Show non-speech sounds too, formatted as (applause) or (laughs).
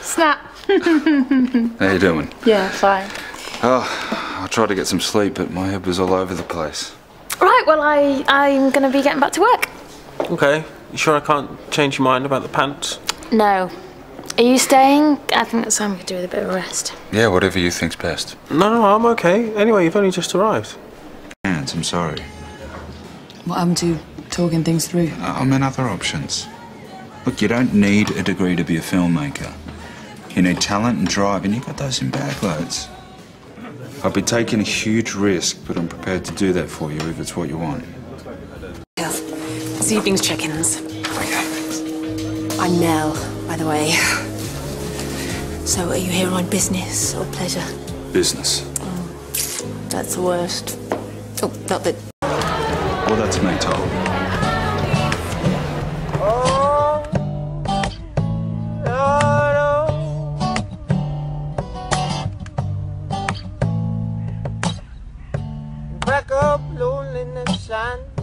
Snap. (laughs) How you doing? Yeah, fine. Oh, I tried to get some sleep, but my head was all over the place. Right, well, I, I'm going to be getting back to work. Okay. You sure I can't change your mind about the pants? No. Are you staying? I think that's time we could do with a bit of a rest. Yeah, whatever you think's best. No, no, I'm okay. Anyway, you've only just arrived. Hands, I'm sorry. What happened to talking things through? Uh, I mean, other options. Look, you don't need a degree to be a filmmaker. You need talent and drive, and you've got those in bagloads. I'll be taking a huge risk, but I'm prepared to do that for you if it's what you want. This evening's check-ins. Okay. I'm Nell, by the way. So, are you here on business or pleasure? Business. Oh, That's the worst. Oh, not that. Well, that's me, Tom. Back up, loneliness, and